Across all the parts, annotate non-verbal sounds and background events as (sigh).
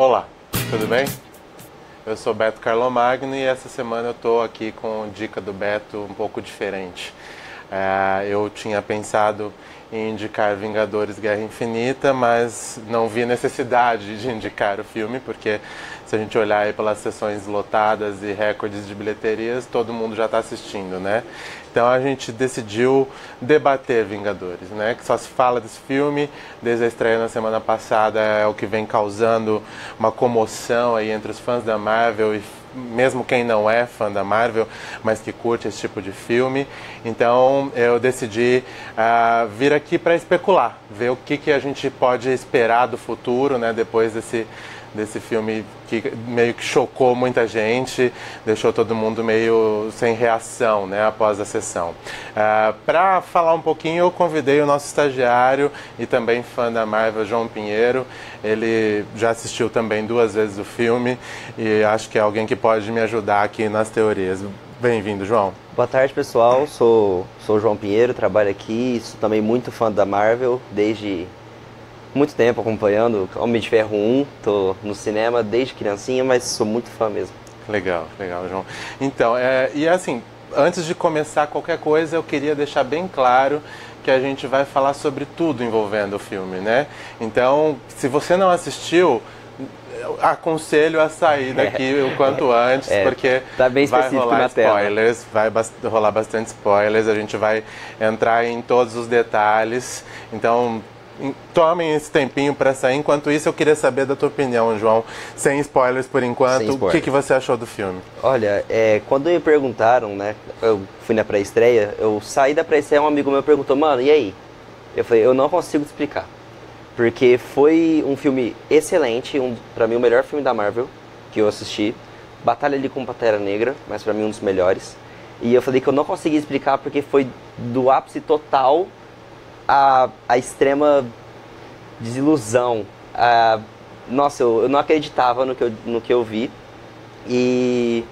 Olá, tudo bem? Eu sou Beto Carlomagno e essa semana eu estou aqui com dica do Beto um pouco diferente. É, eu tinha pensado em indicar Vingadores Guerra Infinita, mas não vi necessidade de indicar o filme, porque se a gente olhar aí pelas sessões lotadas e recordes de bilheterias, todo mundo já está assistindo, né? Então a gente decidiu debater Vingadores, né? Que só se fala desse filme desde a estreia na semana passada, é o que vem causando uma comoção aí entre os fãs da Marvel e mesmo quem não é fã da Marvel, mas que curte esse tipo de filme. Então eu decidi uh, vir aqui para especular, ver o que, que a gente pode esperar do futuro, né? Depois desse desse filme que meio que chocou muita gente, deixou todo mundo meio sem reação né, após a sessão. Uh, ah, Para falar um pouquinho, eu convidei o nosso estagiário e também fã da Marvel, João Pinheiro. Ele já assistiu também duas vezes o filme e acho que é alguém que pode me ajudar aqui nas teorias. Bem-vindo, João. Boa tarde, pessoal. Sou, sou João Pinheiro, trabalho aqui, sou também muito fã da Marvel desde muito tempo acompanhando Homem de Ferro 1, tô no cinema desde criancinha, mas sou muito fã mesmo. Legal, legal, João. Então, é, e assim, antes de começar qualquer coisa, eu queria deixar bem claro que a gente vai falar sobre tudo envolvendo o filme, né? Então, se você não assistiu, aconselho a sair daqui é, (laughs) o quanto antes, é, porque tá vai rolar spoilers, tela. vai rolar bastante spoilers, a gente vai entrar em todos os detalhes. Então, tomem esse tempinho para sair. Enquanto isso, eu queria saber da tua opinião, João, sem spoilers por enquanto. Spoilers. O que, que você achou do filme? Olha, é, quando me perguntaram, né, eu fui na pré-estreia, eu saí da pré-estreia, um amigo meu perguntou, mano, e aí? Eu falei, eu não consigo explicar. Porque foi um filme excelente, um, para mim o melhor filme da Marvel que eu assisti. Batalha ali com Pantera Negra, mas para mim um dos melhores. E eu falei que eu não consegui explicar porque foi do ápice total a, a extrema desilusão. A, nossa, eu, eu, não acreditava no que eu, no que eu vi. E.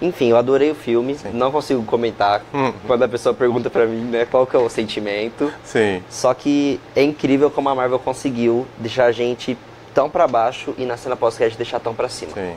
Enfim, eu adorei o filme. Sim. Não consigo comentar hum. quando a pessoa pergunta pra mim, né, qual que é o sentimento. Sim. Só que é incrível como a Marvel conseguiu deixar a gente tão para baixo e na cena pós-crédito deixar tão para cima. Sim.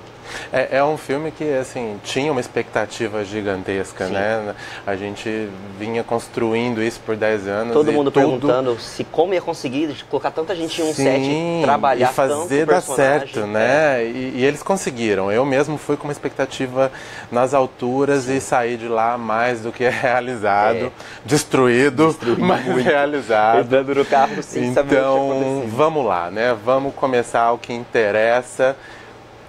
É, é, um filme que assim tinha uma expectativa gigantesca, Sim. né? A gente vinha construindo isso por 10 anos. Todo mundo tudo... perguntando se como ia conseguir colocar tanta gente em um Sim, set, trabalhar e fazer dar certo, né? É. E, e, eles conseguiram. Eu mesmo fui com uma expectativa nas alturas Sim. e saí de lá mais do que (laughs) realizado, é. destruído, destruído, mas muito. realizado. Entrando no carro, sim, então vamos lá, né? Vamos começar o que interessa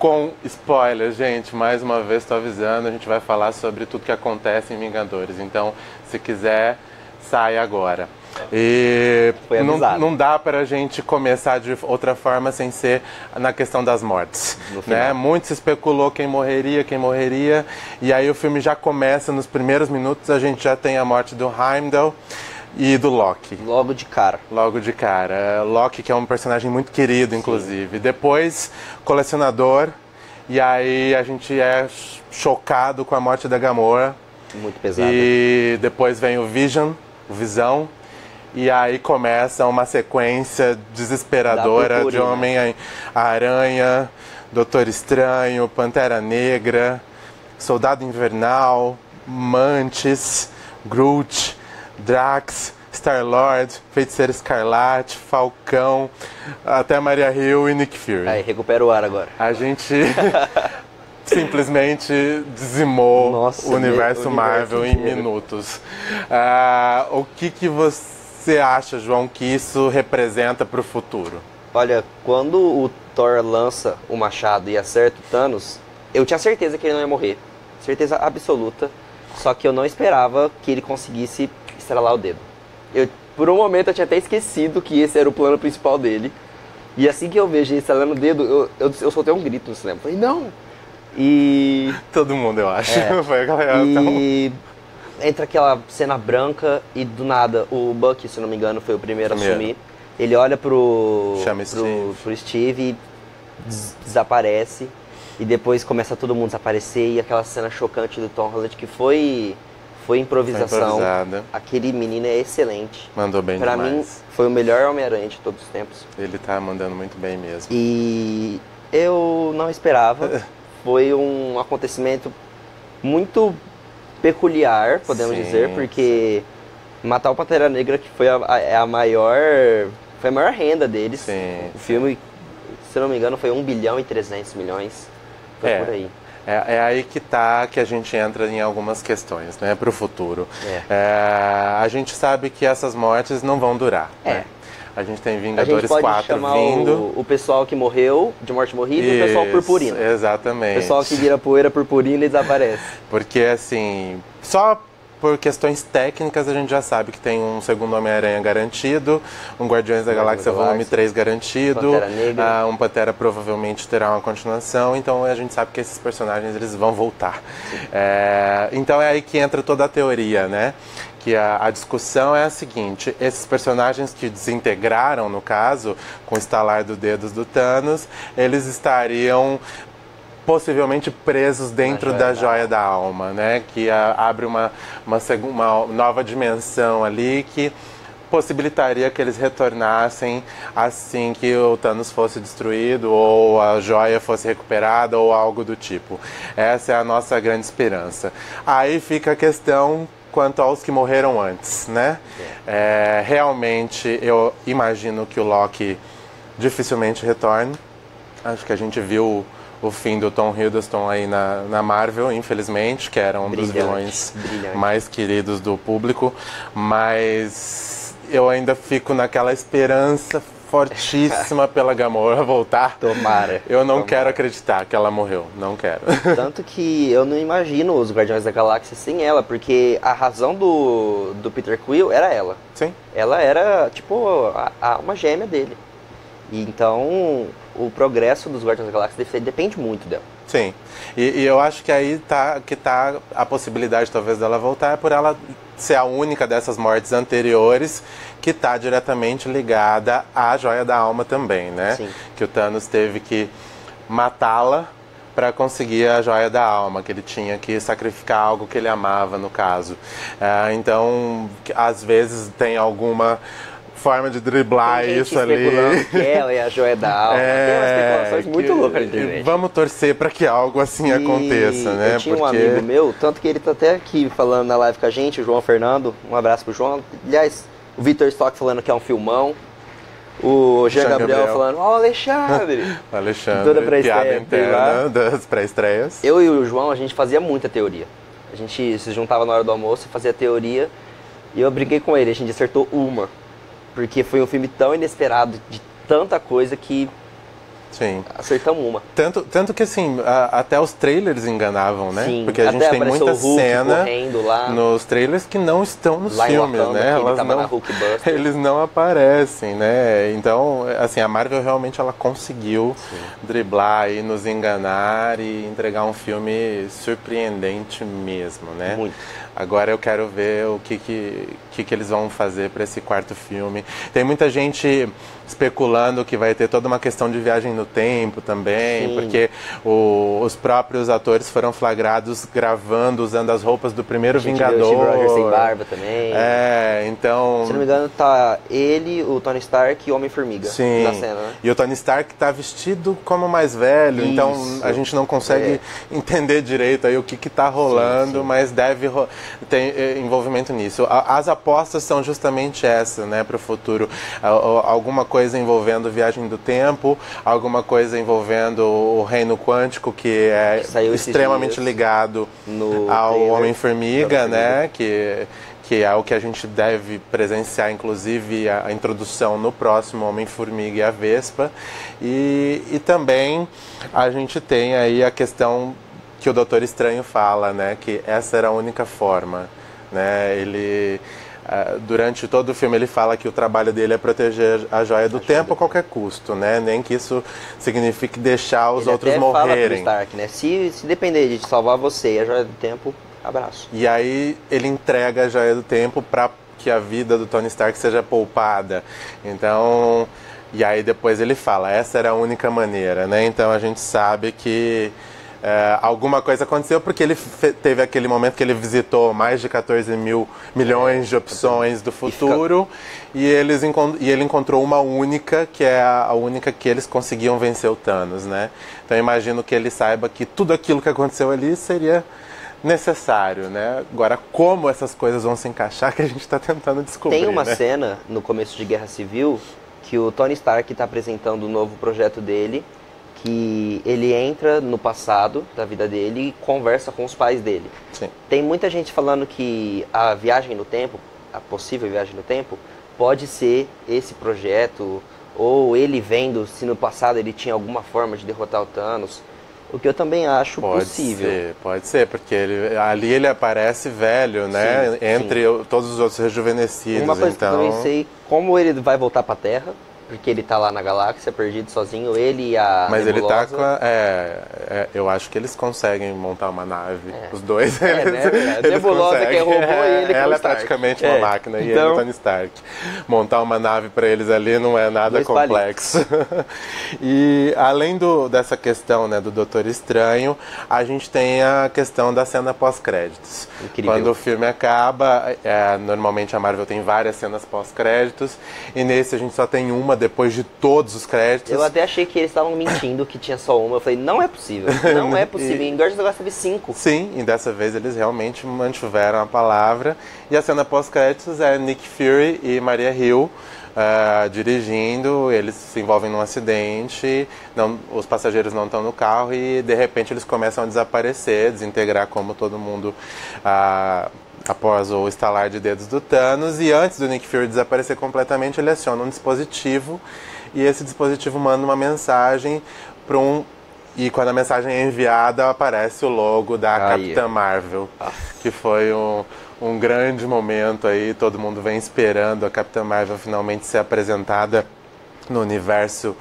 com spoilers, gente. Mais uma vez estou avisando, a gente vai falar sobre tudo que acontece em Vingadores. Então, se quiser, sai agora. E não, não dá para a gente começar de outra forma sem ser na questão das mortes. Né? Muito se especulou quem morreria, quem morreria. E aí o filme já começa, nos primeiros minutos, a gente já tem a morte do Heimdall e do Loki. Logo de cara. Logo de cara. Loki, que é um personagem muito querido, inclusive. Sim. Depois, colecionador. E aí a gente é chocado com a morte da Gamora. Muito pesado. E depois vem o Vision, o Visão. E aí começa uma sequência desesperadora de Homem-Aranha, Doutor Estranho, Pantera Negra, Soldado Invernal, Mantis, Groot Drax, Star-Lord, Feiticeiro Escarlate, Falcão, até Maria Hill e Nick Fury. Aí, recupera o ar agora. A gente (laughs) simplesmente dizimou Nossa, o universo Marvel em minutos. Uh, o que, que você acha, João, que isso representa para o futuro? Olha, quando o Thor lança o machado e acerta o Thanos, eu tinha certeza que ele não ia morrer. Certeza absoluta. Só que eu não esperava que ele conseguisse estralar o dedo. Eu, por um momento eu tinha até esquecido que esse era o plano principal dele. E assim que eu vejo ele estralando o dedo, eu, eu, eu soltei um grito no cinema. Falei, não! E. (laughs) Todo mundo, eu acho. É, (laughs) Foi aquela E entra aquela cena branca e do nada o Bucky, se não me engano, foi o primeiro, primeiro. a assumir. Ele olha pro. Chama pro, Steve. pro Steve e des desaparece. E depois começa todo mundo a desaparecer e aquela cena chocante do Tom Holland que foi foi improvisação. Foi Aquele menino é excelente. Mandou bem pra demais. mim, foi o melhor Homem-Aranha de todos os tempos. Ele tá mandando muito bem mesmo. E Eu não esperava. (laughs) Foi um acontecimento muito peculiar, podemos Sim, dizer, porque matar o Pantera Negra que foi a, a, é a maior foi a maior renda deles. Sim. O filme, se não me engano, foi 1 bilhão e 300 milhões. Foi É. por aí. É, é aí que tá que a gente entra em algumas questões, né, para o futuro. É. É, a gente sabe que essas mortes não vão durar. É. né? A gente tem A gente Vingadores pode 4 chamar vindo. o, o pessoal que morreu de morte morrida e o pessoal Isso, purpurino. O Exatamente. pessoal que vira poeira purpurina e desaparece. Porque assim, só por questões técnicas a gente já sabe que tem um segundo Homem-Aranha garantido, um Guardiões da Galáxia Volume Galáxia, 3 garantido, Pantera ah, um Pantera provavelmente terá uma continuação, então a gente sabe que esses personagens eles vão voltar. É, então é aí que entra toda a teoria, né? Que a, a discussão é a seguinte: esses personagens que desintegraram, no caso, com o estalar do dedos do Thanos, eles estariam possivelmente presos dentro joia da da joia da alma, né? Que a- abre uma, uma, uma nova dimensão ali que possibilitaria que eles retornassem assim que o Thanos fosse destruído ou a joia fosse recuperada ou algo do tipo. Essa é a nossa grande esperança. Aí fica a questão quanto aos que morreram antes, né? É, realmente eu imagino que o Loki dificilmente retorne. Acho que a gente viu o fim do Tom Hiddleston aí na, na Marvel, infelizmente, que era um dos Brilhante, vilões brilhante. mais queridos do público, mas eu ainda fico naquela esperança fortíssima (laughs) pela Gamora voltar. Tomara. Eu não Tomara. quero acreditar que ela morreu, não quero. (laughs) Tanto que eu não imagino os Guardiões da Galáxia sem ela, porque a razão do, do Peter Quill era ela. Sim, Ela era, tipo, a, a alma gêmea dele. E então, o progresso dos Guardiões da Galáxia depende muito dela. sim. E, e eu acho que aí tá que tá a possibilidade talvez dela voltar é por ela ser a única dessas mortes anteriores que está diretamente ligada à joia da alma também, né? Sim. Que o Thanos teve que matá-la para conseguir a joia da alma, que ele tinha que sacrificar algo que ele amava, no caso. Ah, então, às vezes tem alguma forma de driblar isso ali. que ela é a joia da alma. Tem umas especulações muito loucas internet. Vamos torcer para que algo assim E aconteça, né? Eu tinha Porque um amigo meu, tanto que ele tá até aqui falando na live com a gente, o João Fernando. Um abraço pro João. Aliás, o Vitor Stock falando que é um filmão. O Jean Jean Gabriel, Gabriel. falando, ó, Alexandre. o (laughs) Alexandre, Toda pré-estreia piada interna das pré-estreias. eu e o João, a gente fazia muita teoria. A gente se juntava na hora do almoço e fazia teoria. E eu briguei com ele, a gente acertou uma. Porque foi um filme tão inesperado, de tanta coisa, que Sim. acertamos uma. Tanto, tanto que assim, a- até os trailers enganavam, né? Sim, Porque a gente tem muita Hulk cena nos trailers que não estão nos Lá filmes, Wakanda, né? Elas não, (laughs) eles não aparecem, né? Então, assim, a Marvel realmente ela conseguiu driblar e nos enganar e entregar um filme surpreendente mesmo, né? Muito. Agora eu quero ver o que, que, que, que eles vão fazer para esse quarto filme. Tem muita gente especulando que vai ter toda uma questão de viagem no tempo também, Sim. porque o- os próprios atores foram flagrados gravando usando as roupas do primeiro gente vê o Steve Vingador. Sem barba também. É, então. Se não me engano, tá ele, o Tony Stark e o Homem-Formiga Sim. na cena, né? E o Tony Stark tá vestido como mais velho, então Isso. a gente não consegue entender direito aí o que que tá rolando, sim. mas deve ro- ter eh, envolvimento nisso. As apostas são justamente essa, né, para o futuro. Alguma coisa envolvendo viagem do tempo, alguma coisa envolvendo o reino quântico, que é saiu extremamente ligado no ao Homem-Formiga, né? Que, que é o que a gente deve presenciar, inclusive a, a introdução no próximo Homem-Formiga e a Vespa. E, e também a gente tem aí a questão que o Doutor Estranho fala, né? Que essa era a única forma, né? Ele... ah, durante todo o filme ele fala que o trabalho dele é proteger a joia do tempo a qualquer custo, né? Nem que isso signifique deixar os Ele outros até fala morrerem. Stark, né? Se, se depender de salvar você e a Joia do Tempo, abraço. E aí ele entrega a joia do tempo para que a vida do Tony Stark seja poupada. Então, e aí depois ele fala, essa era a única maneira, né? Então a gente sabe que é, alguma coisa aconteceu porque ele teve aquele momento que ele visitou mais de 14 mil milhões de opções do futuro e, eles e ele encontrou uma única que é a única que eles conseguiam vencer o Thanos, né? Então imagino que ele saiba que tudo aquilo que aconteceu ali seria necessário, né? Agora, como essas coisas vão se encaixar (laughs) que a gente está tentando descobrir. Tem uma né? cena no começo de Guerra Civil que o Tony Stark está apresentando o um novo projeto dele que ele entra no passado da vida dele e conversa com os pais dele. Sim. Tem muita gente falando que a viagem no tempo, a possível viagem no tempo, pode ser esse projeto, ou ele vendo se no passado ele tinha alguma forma de derrotar o Thanos. O que eu também acho pode possível. Ser, pode ser, porque ele, ali ele aparece velho, né? Sim, Entre sim. todos os outros rejuvenescidos. Uma coisa então... que eu também sei como ele vai voltar para a Terra porque ele tá lá na galáxia, perdido sozinho, ele e a Mas Nebulosa. ele tá com a, é, é, eu acho que eles conseguem montar uma nave, é. os dois. É, eles, né? A (laughs) Nebulosa conseguem. que é robô e ele que Ela é é praticamente uma é. máquina e então... ele é Tony Stark. Montar uma nave para eles ali não é nada dois complexo. (laughs) e além do, dessa questão né, do Doutor Estranho, a gente tem a questão da cena pós-créditos. Quando o filme acaba, é, normalmente a Marvel tem várias cenas pós-créditos e nesse a gente só tem uma depois de todos os créditos. Eu até achei que eles estavam mentindo que tinha só uma. Eu falei, não é possível. Não (laughs) é possível. e... Em Guardians of the Galaxy teve cinco. Sim, e dessa vez eles realmente mantiveram a palavra. E a cena pós-créditos é Nick Fury e Maria Hill. Uh, dirigindo, eles se envolvem num acidente, não, os passageiros não estão no carro e de repente eles começam a desaparecer, desintegrar como todo mundo uh, após o estalar de dedos do Thanos. E antes do Nick Fury desaparecer completamente, ele aciona um dispositivo e esse dispositivo manda uma mensagem para um. E quando a mensagem é enviada, aparece o logo da aí. Capitã Marvel, ah. que foi um, um grande momento aí. Todo mundo vem esperando a Capitã Marvel finalmente ser apresentada no universo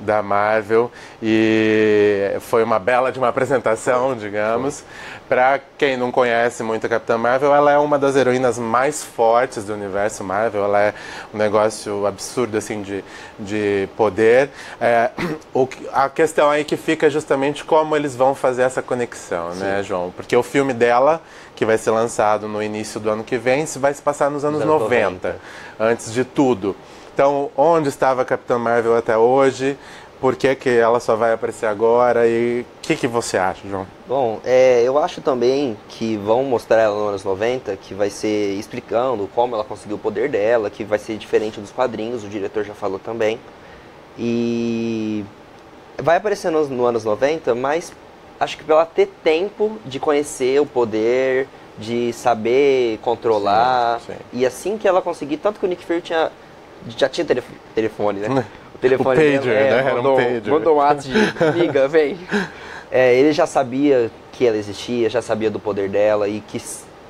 da Marvel e foi uma bela de uma apresentação, digamos. Para quem não conhece muito a Capitã Marvel, ela é uma das heroínas mais fortes do universo Marvel. Ela é um negócio absurdo assim de, de poder. É, (clears throat) o, a questão aí que fica é justamente como eles vão fazer essa conexão, né, Sim. né, João? Porque o filme dela que vai ser lançado no início do ano que vem, vai se passar nos anos 90, 90, antes de tudo. Então, onde estava a Capitã Marvel até hoje? Por que, que ela só vai aparecer agora? E o que, que você acha, João? Bom, é, eu acho também que vão mostrar ela nos anos 90, que vai ser explicando como ela conseguiu o poder dela, que vai ser diferente dos quadrinhos, o diretor já falou também. E vai aparecer nos no anos 90, mas acho que para ela ter tempo de conhecer o poder, de saber controlar. Sim, sim. E assim que ela conseguir, tanto que o Nick Fury tinha já tinha telefone, né? O telefone o pager, é, né? Mandou, Era um pager. mandou um WhatsApp de liga, vem. (laughs) É, ele já sabia que ela existia, já sabia do poder dela e que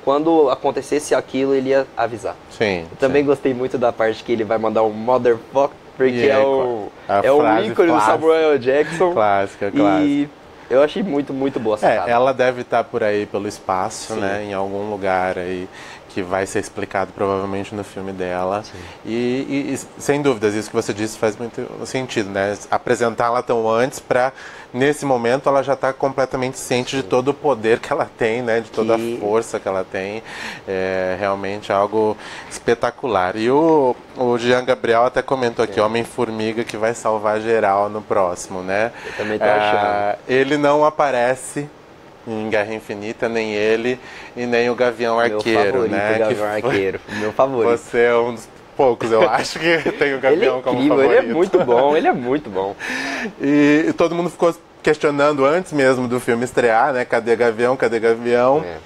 quando acontecesse aquilo ele ia avisar. Sim. Eu também sim. gostei muito da parte que ele vai mandar um motherfucker, porque yeah, é o, é o ícone clássica. do Samuel Jackson. Clássica, clássica. E eu achei muito, muito boa essa é, Ela deve estar por aí pelo espaço, sim. né? Em algum lugar aí que vai ser explicado provavelmente no filme dela. E, e, sem dúvidas, isso que você disse faz muito sentido, né? Apresentá-la tão antes para, nesse momento, ela já está completamente ciente Sim. de todo o poder que ela tem, né? De toda que... a força que ela tem. É realmente algo espetacular. E o, o Jean Gabriel até comentou aqui, Homem-Formiga que vai salvar geral no próximo, né? Eu também tô achando. É, ele não aparece em Guerra Infinita, nem ele e nem o Gavião Arqueiro, meu né? Gavião Arqueiro, meu favorito. Você é um dos poucos, eu (laughs) acho que tem o Gavião é como incrível, favorito. Ele é muito bom, ele é muito bom. e, (laughs) e, todo mundo ficou questionando antes mesmo do filme estrear, né? Cadê Gavião? Cadê Gavião? É.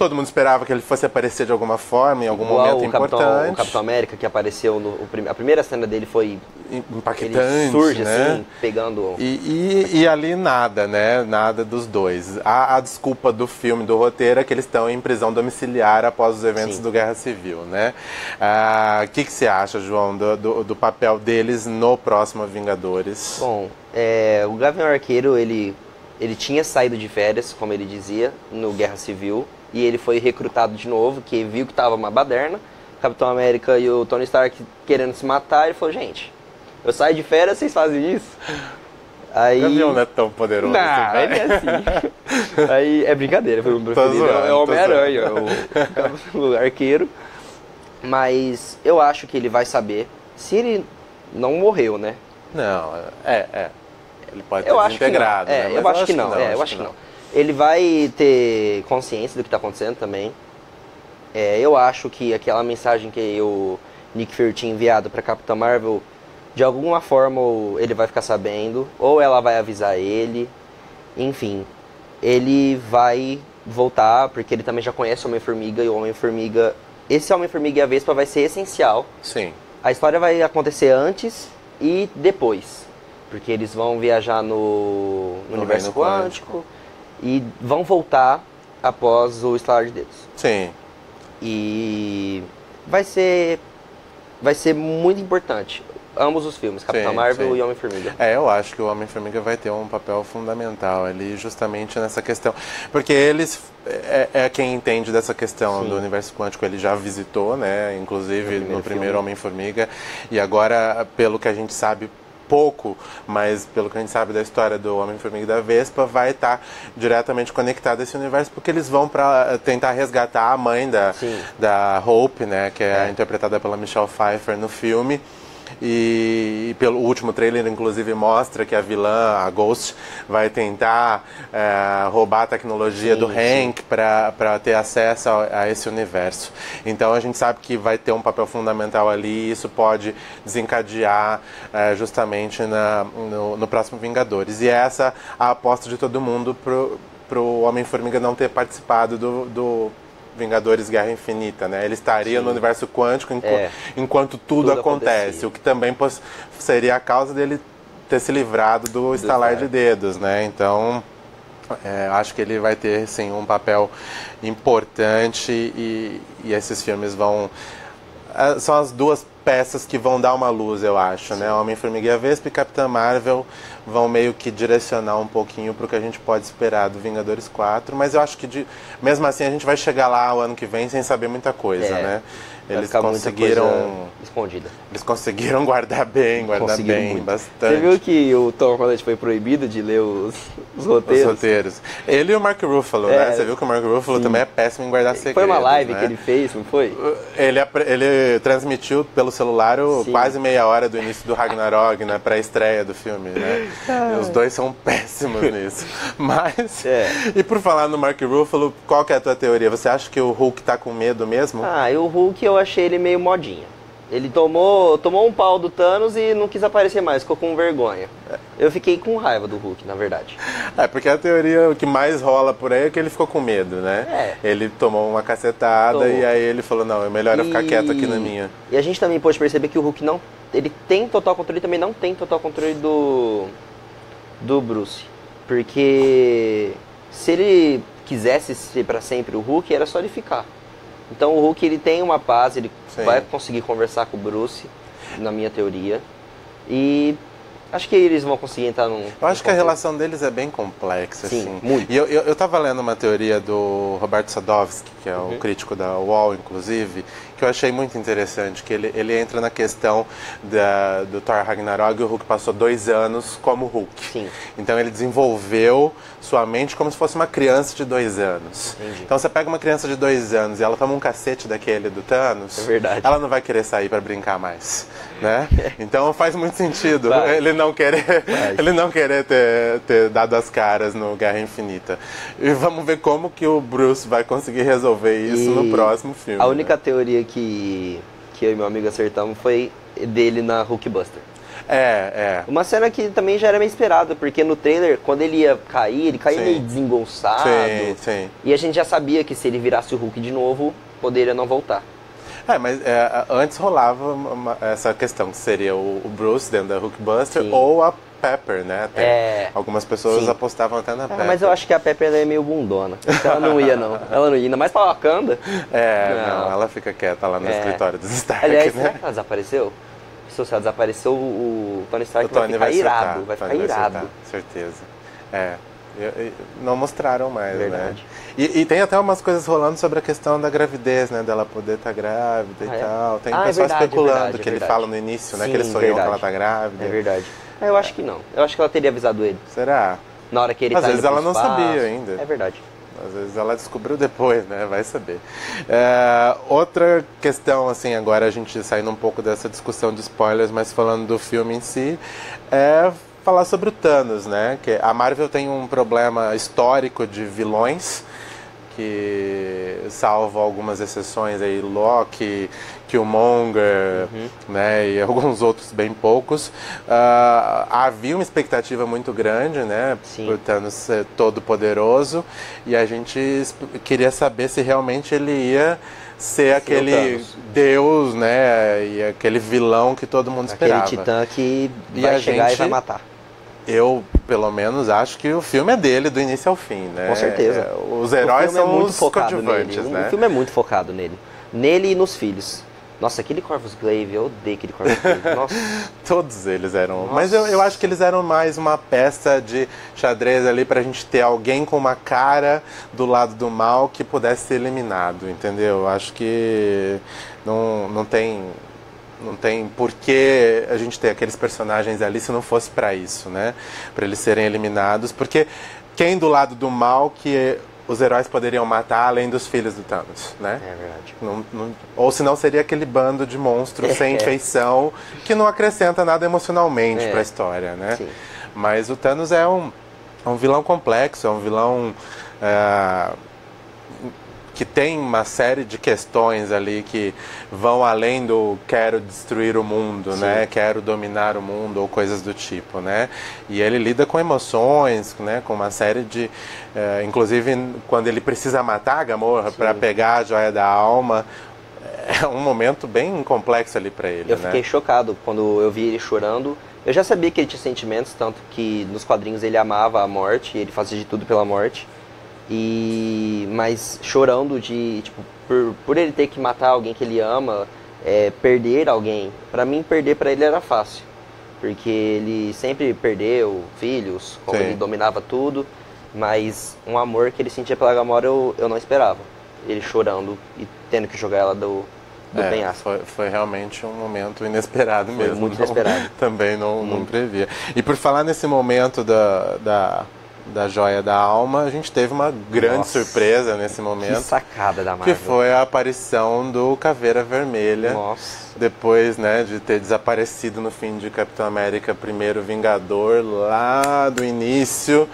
Todo mundo esperava que ele fosse aparecer de alguma forma, em algum Igual momento o importante. Capitão, o Capitão América que apareceu no a primeira cena dele foi impactante, ele surge né? assim, pegando e, e, e, ali nada, né? Nada dos dois. A, a, desculpa do filme, do roteiro, é que eles estão em prisão domiciliar após os eventos Sim. do Guerra Civil, né? O ah, que, que você acha, João, do, do, do, papel deles no próximo Vingadores? Bom, é, o Gavião Arqueiro ele ele tinha saído de férias, como ele dizia, no Guerra Civil e ele foi recrutado de novo, que viu que estava uma baderna. Capitão América e o Tony Stark querendo se matar, ele falou, gente, eu saio de férias, vocês fazem isso? Aí... O Gavião não é tão poderoso. Não, assim, ele é assim. (laughs) Aí é brincadeira, foi preferido. zoando, é o Homem-Aranha, o, o arqueiro. Mas eu acho que ele vai saber. Se ele não morreu, né? Não, é, é. Ele pode ter Eu acho que não. desintegrado, É, né? eu Mas acho que não. É, eu acho que não. Ele vai ter consciência do que tá acontecendo também. É, eu acho que aquela mensagem que o Nick Fury tinha enviado pra Capitã Marvel, de alguma forma ele vai ficar sabendo, ou ela vai avisar ele. Enfim, ele vai voltar, porque ele também já conhece o Homem-Formiga, e o Homem-Formiga. Esse Homem-Formiga e a Vespa vai ser essencial. Sim, A história vai acontecer antes e depois. Porque eles vão viajar no, no No universo reino quântico, e vão voltar após o estalar de dedos. sim. E vai ser vai ser muito importante ambos os filmes, Capitão Sim, Marvel sim. e Homem-Formiga. É, eu acho que o Homem-Formiga vai ter um papel fundamental ali, justamente nessa questão. Porque eles é, é quem entende dessa questão Sim. do universo quântico, ele já visitou, né? Inclusive No primeiro no primeiro. Homem-Formiga. E agora, pelo que a gente sabe pouco, mas pelo que a gente sabe da história do Homem-Formiga e da Vespa, vai estar diretamente conectado a esse universo, porque eles vão para tentar resgatar a mãe da, Sim. da Hope, né, que é, É. interpretada pela Michelle Pfeiffer no filme. E, pelo último trailer, inclusive, mostra que a vilã, a Ghost, vai tentar é, roubar a tecnologia Sim, do. Hank para ter acesso a, a esse universo. Então a gente sabe que vai ter um papel fundamental ali e isso pode desencadear é, justamente na, no, no próximo Vingadores. E essa a aposta de todo mundo pro, pro Homem-Formiga não ter participado do, do Vingadores Guerra Infinita, né? Ele estaria Sim. no universo quântico enqu- É. enquanto tudo, Tudo acontece, acontecia. o que também seria a causa dele ter se livrado do estalar de estalar. dedos, né? Então, é, acho que ele vai ter sim um papel importante e, e esses filmes vão ah, são as duas peças que vão dar uma luz, eu acho, né? Homem-Formiga e a Vespa e Capitã Marvel vão meio que direcionar um pouquinho pro que a gente pode esperar do Vingadores 4, mas eu acho que de- mesmo assim a gente vai chegar lá o ano que vem sem saber muita coisa, É, né? Eles ficar muita conseguiram coisa escondida. eles conseguiram guardar bem, guardar bem, muito. bastante. Você viu que o Tom Holland foi proibido de ler os, os Os roteiros? roteiros. Ele e o Mark Ruffalo, É, né? Você viu que o Mark Ruffalo sim. também é péssimo em guardar segredos, Foi uma live né? que ele fez, não foi? Ele, ele transmitiu pelo celular Sim. quase meia hora do início do Ragnarok, né? Pré-estreia do filme, né? E os dois são péssimos (laughs) nisso. Mas, É. e por falar no Mark Ruffalo, qual que é a tua teoria? Você acha que o Hulk tá com medo mesmo? Ah, e o Hulk eu achei ele meio modinha. Ele tomou, tomou um pau do Thanos e não quis aparecer mais, ficou com vergonha. Eu fiquei com raiva do Hulk, na verdade. É, porque a teoria que mais rola por aí é que ele ficou com medo, né? É. Ele tomou uma cacetada Tomou. e aí ele falou, não, é melhor eu ficar E- quieto aqui na minha. E a gente também pode perceber que o Hulk não. Ele tem total controle também não tem total controle do. do Bruce. Porque se ele quisesse ser pra sempre o Hulk, era só ele ficar. Então o Hulk ele tem uma paz, ele Sim. vai conseguir conversar com o Bruce, na minha teoria. E acho que eles vão conseguir entrar num. Eu acho num que a relação deles é bem complexa, Sim, assim. muito. E eu, eu, eu tava lendo uma teoria do Roberto Sadovski, que é o Uhum. crítico da UOL, inclusive, que eu achei muito interessante, que ele, ele entra na questão da, do Thor Ragnarok e o Hulk passou dois anos como Hulk. Sim. Então ele desenvolveu sua mente como se fosse uma criança de dois anos. Entendi. Então você pega uma criança de dois anos e ela toma um cacete daquele do Thanos, É verdade. ela não vai querer sair para brincar mais, né? (laughs) Então faz muito sentido Vai. ele não querer, Vai. ele não querer ter, ter dado as caras no Guerra Infinita. E vamos ver como que o Bruce vai conseguir resolver isso E no próximo filme. A né? única teoria que, que eu e meu amigo acertamos foi dele na Hulkbuster. É, é. Uma cena que também já era meio esperada, porque no trailer, quando ele ia cair, ele caía Sim. meio desengonçado. Sim, sim. E a gente já sabia que se ele virasse o Hulk de novo, poderia não voltar. É, mas é, antes rolava uma- essa questão, que seria o, o Bruce dentro da Hulkbuster Sim. ou a Pepper, né? Até. É. Algumas pessoas Sim. apostavam até na Ah, Pepper. mas eu acho que a Pepper é meio bundona. Então ela não ia, não. (laughs) Ela não ia, ainda mais pra Wakanda. É, não. Não. ela fica quieta lá no É. escritório dos Stark, Aliás, será né? que ela desapareceu? Ela desapareceu, o Tony Stark O Tony vai ficar vai irado. surtar, vai ficar Tony irado. surtar, certeza. É. Não mostraram mais, Verdade. né? E, e tem até umas coisas rolando sobre a questão da gravidez, né? Dela poder estar grávida Ah, e é? tal. Tem Ah, é pessoal verdade, é especulando verdade, é que ele verdade. fala no início, né? Sim, que ele sonhou que ela verdade. tá grávida. É verdade. É, Eu acho que não. Eu acho que ela teria avisado ele. Será? Na hora que ele Às tá vezes ela não espaço. sabia ainda. É verdade. Às vezes ela descobriu depois, né? Vai saber. É, outra questão, assim, agora a gente saindo um pouco dessa discussão de spoilers, mas falando do filme em si, é falar sobre o Thanos, né? Que a Marvel tem um problema histórico de vilões que salvo algumas exceções aí, Loki, Killmonger, né, e (laughs) alguns outros bem poucos, ah, havia uma expectativa muito grande, né, Sim. por Thanos ser todo poderoso, e a gente queria saber se realmente ele ia ser aquele deus, né, e aquele vilão que todo mundo Aquele esperava. titã que E vai a chegar e gente- vai matar. Eu, pelo menos, acho que o filme é dele do início ao fim, né? Com certeza. É, Os heróis filme são é muito os coadjuvantes, nele. né? O filme é muito focado nele. Nele e nos filhos. Nossa, aquele Corvus Glaive, eu odeio aquele Corvus Glaive. (laughs) Nossa, Todos eles eram. Nossa. Mas eu, eu acho que eles eram mais uma peça de xadrez ali pra gente ter alguém com uma cara do lado do mal que pudesse ser eliminado, entendeu? Acho que não, não tem. Não tem por que a gente ter aqueles personagens ali se não fosse pra isso, né? Pra eles serem eliminados. Porque quem do lado do mal que os heróis poderiam matar além dos filhos do Thanos, né? é verdade. Não- não- ou senão seria aquele bando de monstros sem É. (laughs) feição que não acrescenta nada emocionalmente É. pra história, né? Sim. Mas o Thanos é um, um vilão complexo, é um vilão é, que tem uma série de questões ali que vão além do quero destruir o mundo, Sim. né? Quero dominar o mundo ou coisas do tipo, né? E ele lida com emoções, né? Com uma série de, é, inclusive quando ele precisa matar Gamorra para pegar a joia da alma, é um momento bem complexo ali para ele, Eu né? fiquei chocado quando eu vi ele chorando. Eu já sabia que ele tinha sentimentos, tanto que nos quadrinhos ele amava a morte, ele fazia de tudo pela morte. E mas chorando de tipo por, por ele ter que matar alguém que ele ama, é, perder alguém. Pra mim perder pra ele era fácil, porque ele sempre perdeu filhos, como Sim. ele dominava tudo. Mas um amor que ele sentia pela Gamora eu, eu não esperava. Ele chorando e tendo que jogar ela do, do É, penhasco. foi, foi realmente um momento inesperado Foi mesmo. muito não- inesperado. (laughs) Também não, não previa. E por falar nesse momento da, da, da joia da alma, a gente teve uma grande Nossa. surpresa nesse Que momento. sacada da Que Marvel. foi a aparição do Caveira Vermelha. Nossa. Depois, né, de ter desaparecido no fim de Capitão América, primeiro Vingador, lá do início,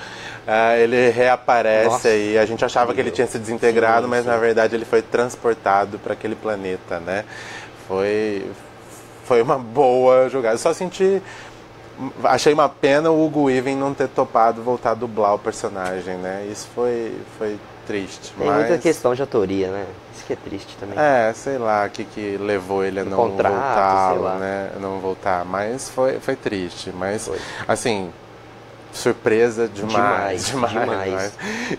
ah, ele reaparece Nossa, aí. A gente achava que ele tinha se desintegrado, Sim, mas sim. na verdade ele foi transportado para aquele planeta, né? Foi, foi uma boa jogada. Eu só senti. Achei uma pena o Hugo Weaving não ter topado voltar a dublar o personagem, né? Isso foi, foi triste. Tem mas... muita questão de autoria, né? Isso que é triste também. É, sei lá o que, que levou ele a não contrato, voltar, sei lá. né? Não voltar. Mas foi, foi triste. Mas, Foi. assim, surpresa demais. Demais, Demais. demais.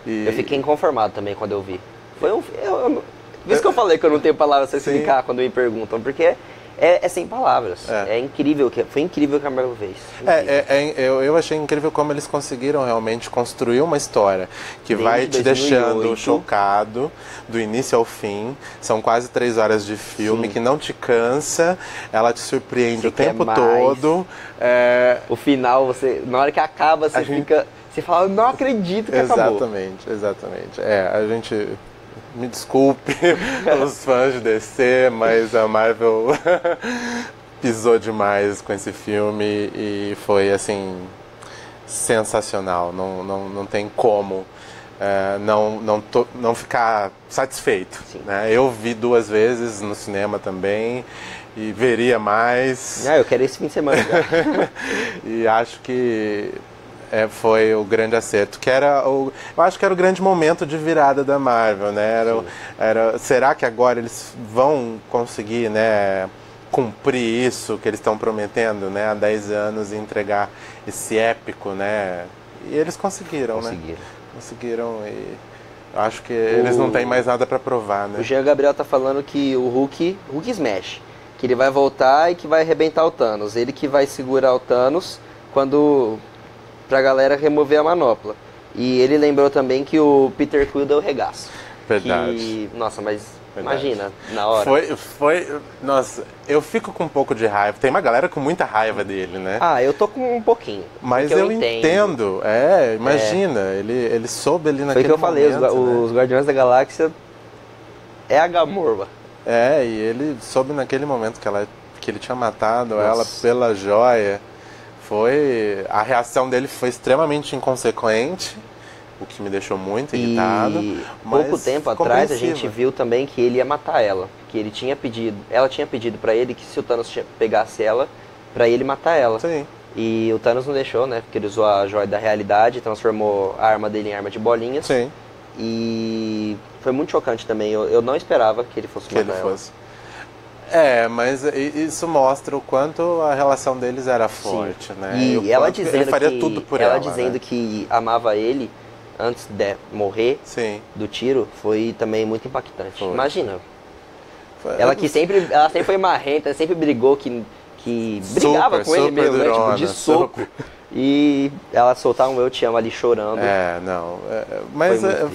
E- Eu fiquei inconformado também quando eu vi. Foi um. Eu, eu, por isso que eu falei que eu não tenho palavras pra Sim. explicar quando me perguntam, porque é, é sem palavras. É. É. incrível, que, foi incrível o que a Marvel fez. É, é, é, eu, eu achei incrível como eles conseguiram realmente construir uma história que Desde vai te 2008. deixando chocado do início ao fim. São quase três horas de filme Sim. que não te cansa, ela te surpreende Você o tempo todo. É, O final, você. Na hora que acaba, você A gente- fica. Você fala, não acredito que acabou. Exatamente, exatamente. É, a gente. Me desculpe (laughs) os fãs de DC, mas a Marvel (laughs) pisou demais com esse filme e foi assim sensacional. Não, não, não tem como é, não, não, não ficar satisfeito. Né? Eu vi duas vezes no cinema também e veria mais. Ah, eu quero esse fim de semana. (laughs) E acho que é, foi o grande acerto, que era o, eu acho que era o grande momento de virada da Marvel, né? Era, o- era, será que agora eles vão conseguir, né, cumprir isso que eles estão prometendo, né, há 10 anos e entregar esse épico, né? E eles conseguiram, né? Conseguiram. Conseguiram e acho que eles não têm mais nada para provar, né? O Jean Gabriel tá falando que o Hulk, Hulk Smash, que ele vai voltar e que vai arrebentar o Thanos. Ele que vai segurar o Thanos quando pra galera remover a manopla. E ele lembrou também que o Peter Quill deu regaço. Verdade. Que, nossa, mas verdade. Imagina, na hora. Foi, foi. Nossa, eu fico com um pouco de raiva. Tem uma galera com muita raiva dele, né? Ah, eu tô com um pouquinho. Mas porque eu, entendo. É, imagina, Ele, ele soube ali Foi naquele o que eu falei, os, momento, né? os Guardiões da Galáxia é a Gamorra. É, e ele soube naquele momento que, ela, que ele tinha matado Nossa. ela pela joia. Foi. A reação dele foi extremamente inconsequente, o que me deixou muito irritado. E mas pouco tempo atrás a gente viu também que ele ia matar ela. Que ele tinha pedido. Ela tinha pedido pra ele que se o Thanos pegasse ela, pra ele matar ela. Sim. E o Thanos não deixou, né? Porque ele usou a joia da realidade, transformou a arma dele em arma de bolinhas. Sim, E foi muito chocante também. Eu, eu não esperava que ele fosse que matar ele ela. fosse. É, mas isso mostra o quanto a relação deles era forte, né? E, o ela dizendo ele faria que tudo por ela, ela dizendo né? que amava ele antes de morrer Sim. do tiro foi também muito impactante. Foi. Imagina, Foi- ela que sempre, ela sempre foi marrenta, sempre brigou que que brigava Super, com ele super mesmo, né, tipo, de soco. E ela soltar um eu te amo ali chorando. É, não. é, mas Foi é,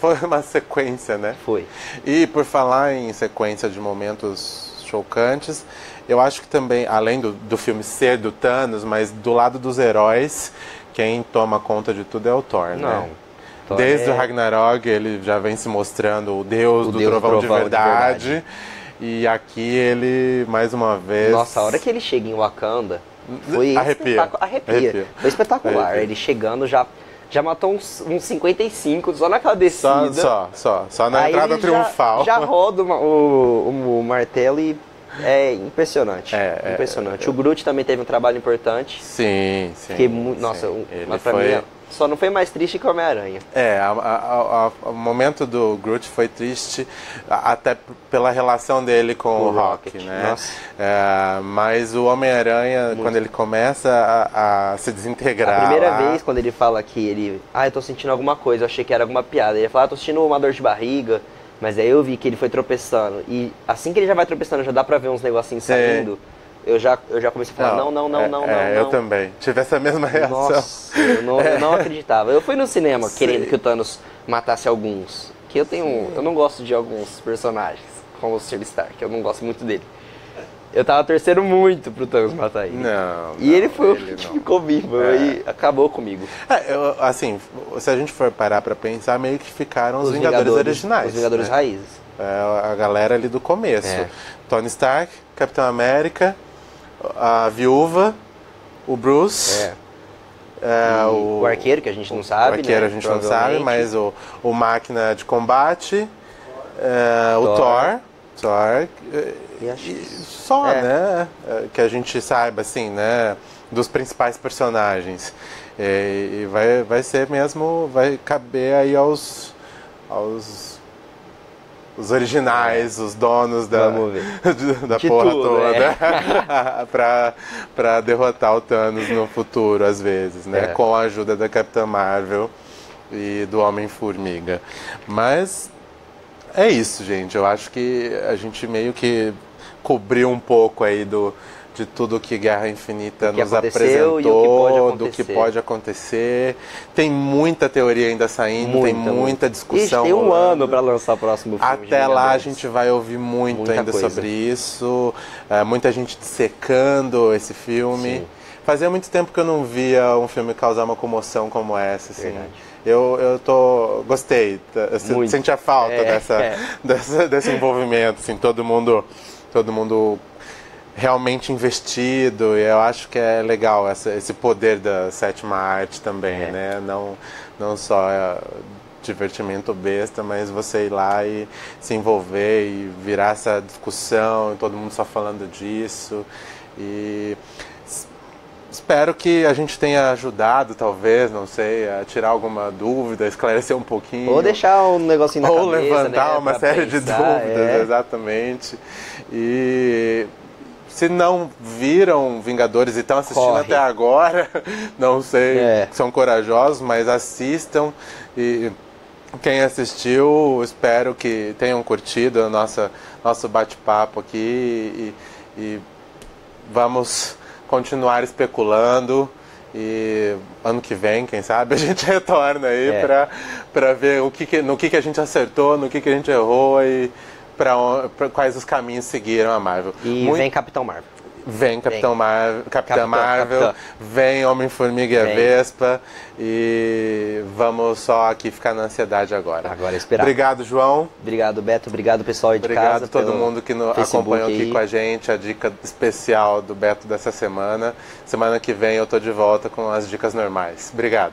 foi uma sequência, né? Foi. E por falar em sequência de momentos chocantes, eu acho que também, além do, do filme ser do Thanos, mas do lado dos heróis, quem toma conta de tudo é o Thor, Não. né? Thor Desde é- o Ragnarok, ele já vem se mostrando o deus O do deus trovão, de, trovão de verdade, verdade. E aqui ele, mais uma vez. Nossa, a hora que ele chega em Wakanda foi Arrepia. espetacu- Arrepia. Arrepia. Foi espetacular. Arrepia. Ele chegando já já matou uns, uns 55 só na Só, descida. só, só, só na Aí entrada triunfal. Já, (laughs) roda o, o, o- martelo e é impressionante. É, é, impressionante. O Groot também teve um trabalho importante. Sim, sim. Fiquei mu- sim. nossa, ele mas pra foi... mim só não foi mais triste que o Homem-Aranha. É, a- a- a- o momento do Groot foi triste, até pela relação dele com o o Rock, Rocket, né? nossa. É, mas o Homem-Aranha, quando ele começa a, se desintegrar. A primeira lá, vez, quando ele fala que ele. Ah, eu tô sentindo alguma coisa, eu achei que era alguma piada. Ele fala, ah, tô sentindo uma dor de barriga. Mas aí eu vi que ele foi tropeçando. E assim que ele já vai tropeçando, já dá pra ver uns negocinhos saindo. Eu já, eu já comecei a falar, não, não, não, é, não, é, não, Eu não. também. Tive essa mesma reação. Nossa, eu não, eu não (laughs) acreditava. Eu fui no cinema Sim. querendo que o Thanos matasse alguns. Que eu tenho. Eu não gosto de alguns personagens, como o Sr. Stark, eu não gosto muito dele. Eu tava torcendo muito pro Thanos matar ele. Não. E não, ele foi o que não. ficou vivo É. e acabou comigo. É, eu- assim, se a gente for parar pra pensar, meio que ficaram os, Os Vingadores, Vingadores- originais. Os Vingadores né? Raízes. É, a galera ali do começo. É. Tony Stark, Capitão América, a Viúva, o Bruce. É. é, E o, o arqueiro, que a gente não sabe, O arqueiro né? a gente não sabe, mas o, o máquina de combate, é, o Thor. Thor. Thor é, E acho e só, É. né? é, Que a gente saiba, assim, né? Dos principais personagens. E, e vai, vai ser mesmo, vai caber aí aos, aos os originais, os donos da, (laughs) da De porra tudo, toda é. (laughs) pra, pra derrotar o Thanos no futuro, às vezes, né? É. Com a ajuda da Capitã Marvel e do Homem-Formiga. Mas é isso, gente. Eu acho que a gente meio que cobriu um pouco aí do de tudo que Guerra Infinita que nos apresentou, e o que do que pode acontecer. Tem muita teoria ainda saindo, tem Muita, muita discussão. Ixi, tem um rolando. ano pra lançar o próximo filme. Até lá a gente vai ouvir muito Muita ainda coisa. sobre isso. É, muita gente secando esse filme. Sim. Fazia muito tempo que eu não via um filme causar uma comoção como essa, assim. Verdade. Eu, eu tô. gostei. tá, senti a falta É, dessa, é. (laughs) dessa- desse envolvimento, assim, todo mundo. Todo mundo realmente investido e eu acho que é legal essa, esse poder da sétima arte também, É. né? Não, não só é, divertimento besta, mas você ir lá e se envolver e virar essa discussão, e todo mundo só falando disso. E espero que a gente tenha ajudado, talvez, não sei, a tirar alguma dúvida, esclarecer um pouquinho. Ou deixar um negocinho na Ou cabeça, levantar né, uma série de pensar, dúvidas, é. exatamente. E se não viram Vingadores e estão assistindo Corre. até agora, (laughs) não sei, É. são corajosos, mas assistam. E quem assistiu, espero que tenham curtido o nossa, nosso bate-papo aqui e, e vamos continuar especulando. E ano que vem, quem sabe, (laughs) a gente retorna aí É. para ver o que que- no que, que a gente acertou, no que, que a gente errou e para quais os caminhos seguiram a Marvel. E Muito- vem Capitão Marvel. Vem Capitão Marvel, Capitã Capitão- Marvel, Capitã. vem Homem-Formiga e a Vem. Vespa e vamos só aqui ficar na ansiedade agora. Agora é esperar. Obrigado, João. Obrigado, Beto. Obrigado, pessoal aí de Obrigado casa. a todo mundo que no, acompanhou aqui aí. com a gente, a dica especial do Beto dessa semana. Semana que vem eu tô de volta com as dicas normais. Obrigado.